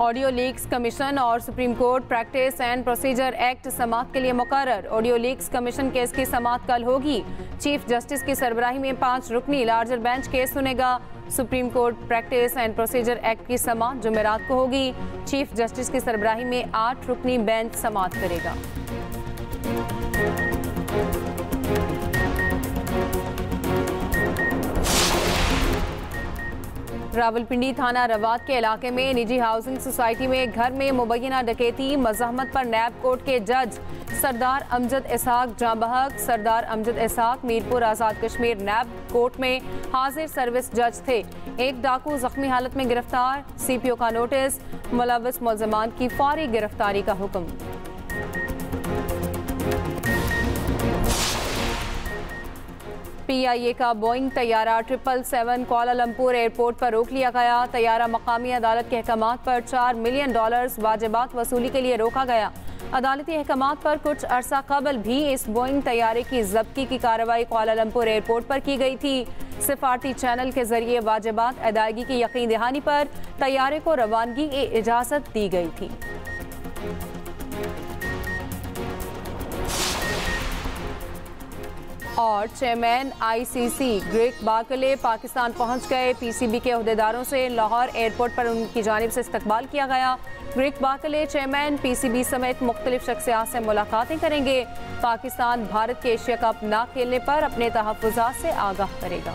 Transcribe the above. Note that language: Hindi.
ऑडियो लीक्स कमीशन और supreme court practice and procedure act समाप्त के लिए मुकर ऑडियो लीक्स कमीशन केस की समाप्त कल होगी। चीफ जस्टिस की सरबराही में पाँच रुकनी लार्जर बेंच केस सुनेगा। Supreme court practice and procedure act की समाप्त जुमेरात को होगी। चीफ जस्टिस की सरबराही में आठ रुकनी बेंच समाप्त करेगा। रावलपिंडी थाना रवात के इलाके में निजी हाउसिंग सोसाइटी में घर में मुबैना डकैती, मजहमत पर नैब कोर्ट के जज सरदार अमजद इसहाक जाबहक, सरदार अमजद इसहाक मीरपुर आज़ाद कश्मीर नैब कोर्ट में हाजिर सर्विस जज थे। एक डाकू जख्मी हालत में गिरफ़्तार, सीपीओ का नोटिस, मुलविस मुलजमान की फौरी गिरफ्तारी का हुक्म। पीआईए का Boeing तैयारा, triple seven Kuala Lumpur airport पर रोक लिया गया। तैयारा मकामी अदालत के अहकाम पर चार मिलियन डॉलर्स वाजिबात वसूली के लिए रोका गया। अदालती अहकाम पर कुछ अरसा कबल भी इस बोइंग तैयारे की जब्ती की कार्रवाई कोलालमपुर एयरपोर्ट पर की गई थी। सिफारती चैनल के ज़रिए वाजिबात अदायगी की यकीन दहानी पर तैयारे को रवानगी की इजाज़त दी गई थी। और chairman ICC Greg Barclay Pakistan पहुँच गए। पीसीबी के अहदेदारों से लाहौर एयरपोर्ट पर उनकी जानब से इस्तबाल किया गया। ग्रेक बाकले चेयरमैन पीसीबी समेत मुख्तलिफ़ शख्सियात से मुलाकातें करेंगे। पाकिस्तान, भारत के एशिया कप ना खेलने पर अपने तहफ़ात से आगाह करेगा।